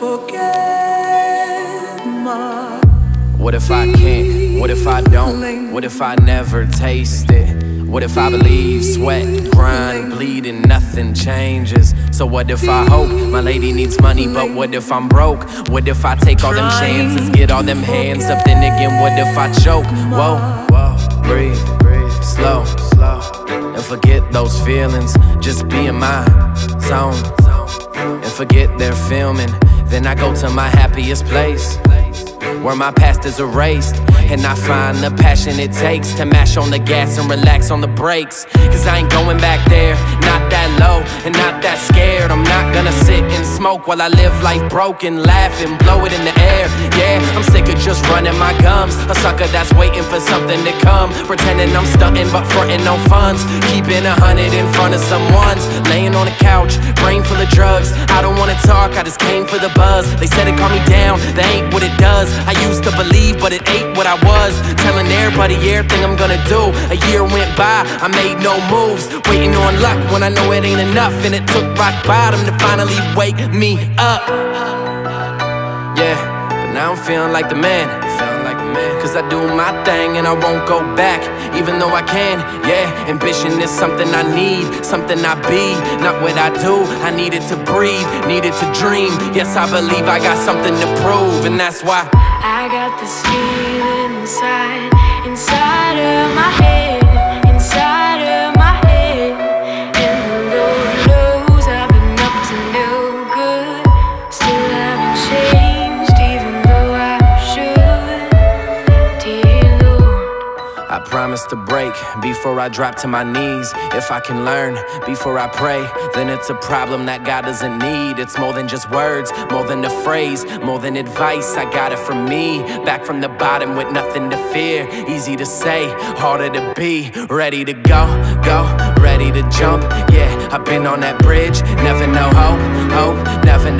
forget. What if I can't? What if I don't? What if I never taste it? What if I believe sweat, grind, bleed, and nothing changes? So what if I hope my lady needs money, but what if I'm broke? What if I take all them chances, get all them hands up, then again, what if I choke? Whoa, whoa, breathe, breathe, slow, slow, and forget those feelings. Just be in my zone, and forget their filming. Then I go to my happiest place where my past is erased. And I find the passion it takes to mash on the gas and relax on the brakes. Cause I ain't going back there, not that low and not that scared. I'm not gonna sit and smoke while I live life broken, laughing, blow it in the air. Yeah, I'm sick of just running my gums. A sucker that's waiting for something to come. Pretending I'm stunting but fronting no funds. Keeping a hundred in front of someone's. Laying on the couch, brain full of drugs. I don't wanna talk, I just came for the buzz. They said it calm me down, that ain't what it does. I used to believe, but it ain't what I was. Telling everybody everything I'm gonna do. A year went by, I made no moves. Waiting on luck when I know it ain't enough. And it took rock bottom to finally wake me up. Yeah, but now I'm feeling like the man. Cause I do my thing and I won't go back. Even though I can, yeah. Ambition is something I need, something I be. Not what I do, I needed to breathe, needed to dream. Yes, I believe I got something to prove, and that's why. I got this feeling inside I promise to break before I drop to my knees. If I can learn before I pray, then it's a problem that God doesn't need. It's more than just words, more than a phrase, more than advice. I got it from me, back from the bottom with nothing to fear. Easy to say, harder to be. Ready to go, go, ready to jump. Yeah, I've been on that bridge, never know hope,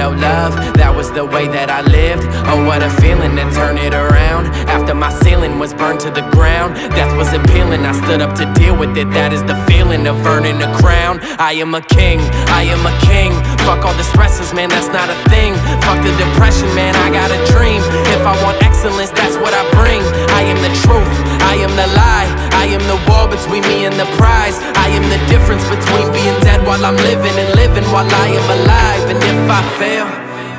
know love. That was the way that I lived. Oh, what a feeling to turn it around. After my ceiling was burned to the ground, death was appealing. I stood up to deal with it. That is the feeling of earning a crown. I am a king, I am a king. Fuck all the stresses, man, that's not a thing. Fuck the depression, man, I got a dream. If I want excellence, that's what I bring. I am the truth, I am the lie. I am the wall between me and the prize. I am the difference between being dead while I'm living and living while I am alive. If I fail,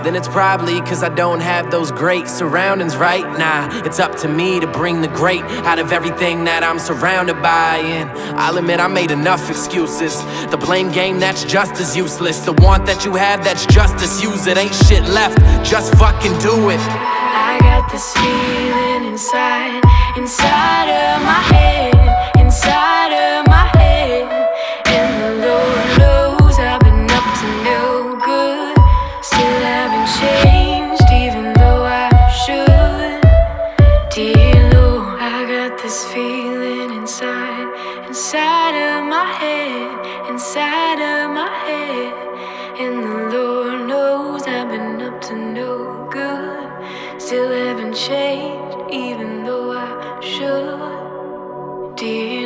then it's probably cause I don't have those great surroundings right now. Nah, it's up to me to bring the great out of everything that I'm surrounded by. And I'll admit I made enough excuses. The blame game that's just as useless. The want that you have that's just as use it. Ain't shit left, just fucking do it. I got this feeling inside, inside. this feeling inside, inside of my head, inside of my head. And the Lord knows I've been up to no good. Still haven't changed, even though I should. Dear